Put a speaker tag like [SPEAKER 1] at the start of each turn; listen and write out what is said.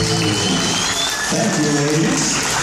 [SPEAKER 1] Thank you, ladies.